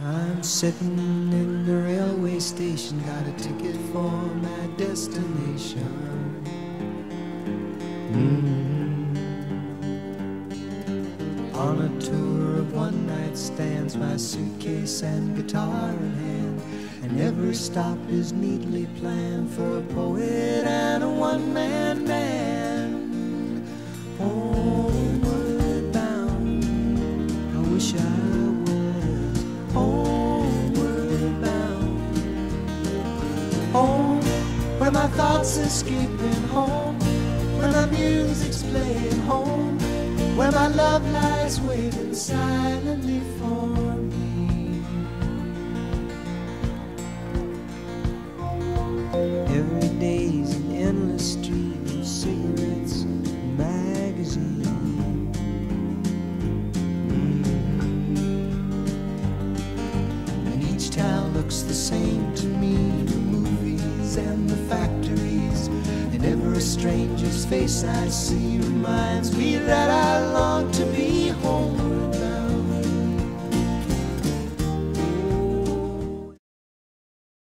I'm sitting in the railway station, got a ticket for my destination. Mm. On a tour of one night stands, my suitcase and guitar in hand. And every stop is neatly planned for a poet and a one man band. Homeward bound, I wish I where my thoughts escaping home, when my music's playing home, where my love lies waiting silently for me. Every day's an endless stream of cigarettes and magazines. And each town looks the same and the factories. And every stranger's face I see reminds me that